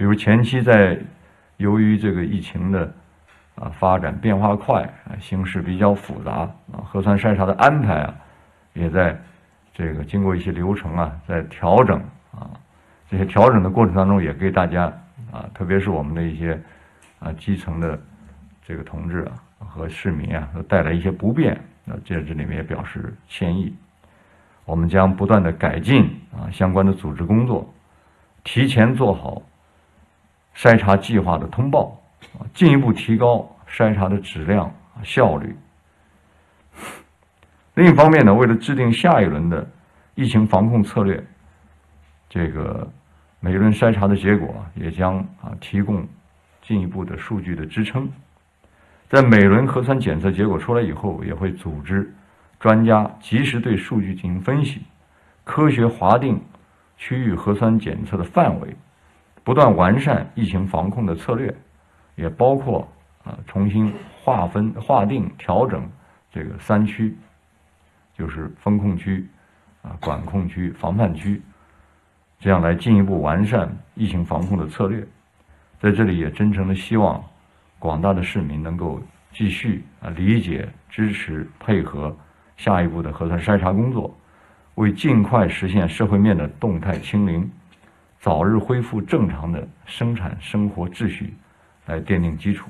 比如前期在由于这个疫情的啊发展变化快啊，形势比较复杂啊，核酸筛查的安排啊，也在这个经过一些流程啊，在调整啊，这些调整的过程当中，也给大家啊，特别是我们的一些啊基层的这个同志啊和市民啊，都带来一些不便，那在这里面也表示歉意。我们将不断的改进啊相关的组织工作，提前做好。筛查计划的通报，进一步提高筛查的质量效率。另一方面呢，为了制定下一轮的疫情防控策略，这个每轮筛查的结果也将啊提供进一步的数据的支撑。在每轮核酸检测结果出来以后，也会组织专家及时对数据进行分析，科学划定区域核酸检测的范围。不断完善疫情防控的策略，也包括啊重新划分、划定、调整这个三区，就是风控区、啊管控区、防范区，这样来进一步完善疫情防控的策略。在这里也真诚的希望广大的市民能够继续啊理解、支持、配合下一步的核酸筛查工作，为尽快实现社会面的动态清零。早日恢复正常的生产生活秩序，来奠定基础。